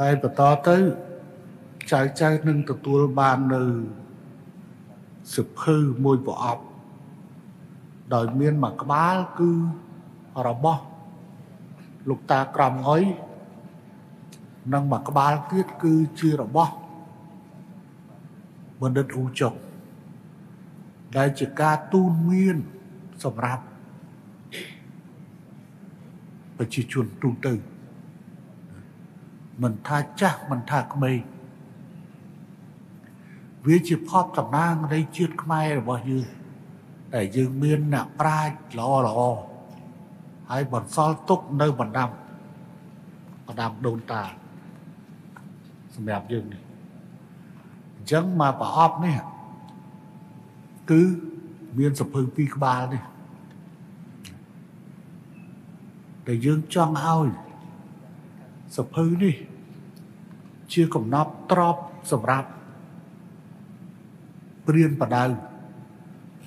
ហើយបន្តទៅចៅចៅនឹងទទួលបាននៅសិភៅមួយប្រអប់ដោយមានមួយក្បាលគឺរបស់លោកតាក្រមអុយនិងមួយក្បាលទៀតគឺជារបស់បណ្ឌិតអ៊ូចុកដែលជាការទូនមានសម្រាប់ប្រជាជនទូទៅ មិនថាចាស់មិនថាក្មេងវាជាផបតំណាងនៃជាតិខ្មែររបស់យើងតែយើងមានអ្នកប្រាជ្ញល្អល្អហើយបន្សល់ទុកនៅបណ្ដាំបណ្ដាំដូនតាសម្រាប់យើងនេះអញ្ចឹងមកប្រអប់នេះគឺមានសភៅពីរក្បាលនេះដែលយើងចង់ឲ្យសភៅនេះ ជាកំណប់ទ្របសម្រាប់ព្រៀនបដៅ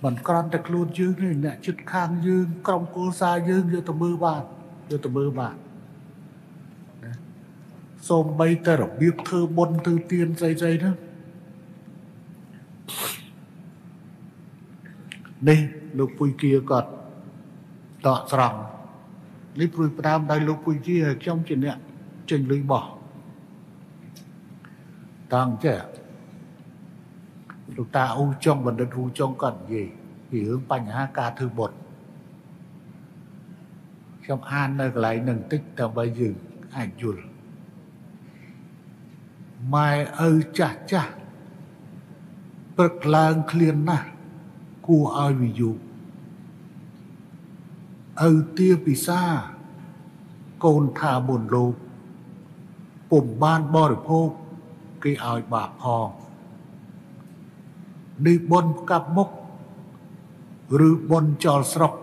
មិនក្រន់តែខ្លួនយើងទេអ្នកចិត្តខាងយើងក្រុមគូសារយើងយកទៅមើលបានយកទៅមើលបានណាសូមបីតែរបៀបធ្វើបុណ្យធ្វើទានស្អីស្អីហ្នឹងនេះលោកពុយគាគាត់តកស្រង់នេះព្រួយផ្ដើមដោយលោកពុយគាហើយខ្ញុំជាអ្នកចេញលុយបោះ តាំងចេះលោកតាអ៊ូចុងបណ្ឌិតហ៊ូចុងគាត់និយាយពីរឿងបញ្ហាការធ្វើបុណ្យខ្ញុំអាននៅកន្លែងនឹងតិចដើម្បីយើងអាចយល់ម៉ែឪចាស់ចាស់ព្រឹកឡើងឃ្លានណាស់គួរឲ្យវិយុឪទាពិសាកូនថាមុនលោកពុំបានបរិភោគ គេឲ្យបាបផងនេះបនផ្កាប់មុខឬបនចោលស្រុក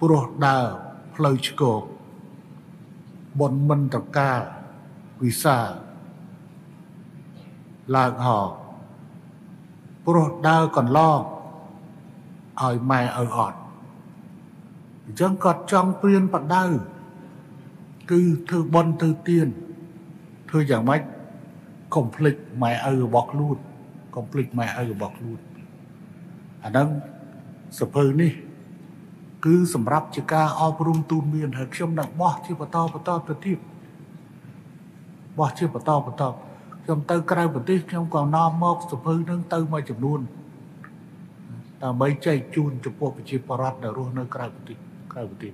ព្រោះដើរផ្លូវឆ្កោកបនមិនតកាវិសាឡើងហោព្រោះដើរកន្លងឲ្យម៉ែឲ្យអត់អញ្ចឹងគាត់ចង់ព្រៀនបដៅគឺធ្វើបន់ធ្វើទៀន ធ្វើយ៉ាងម៉េចកុំភ្លេចម៉ែឪរបស់ខ្លួនកុំភ្លេចម៉ែឪរបស់ខ្លួនអាហ្នឹងសភៅនេះ គឺសម្រាប់ជាការអប់រំទូនមានហើយខ្ញុំនឹងបោះជាបន្តបន្តទៅទៀតបោះជាបន្តបន្តខ្ញុំទៅក្រៅប្រទេសខ្ញុំក៏នាំមកសភៅនឹងទៅមួយចំនួនដើម្បីចែកជូនចំពោះប្រជាពលរដ្ឋដែលរស់នៅក្រៅប្រទេសក្រៅប្រទេស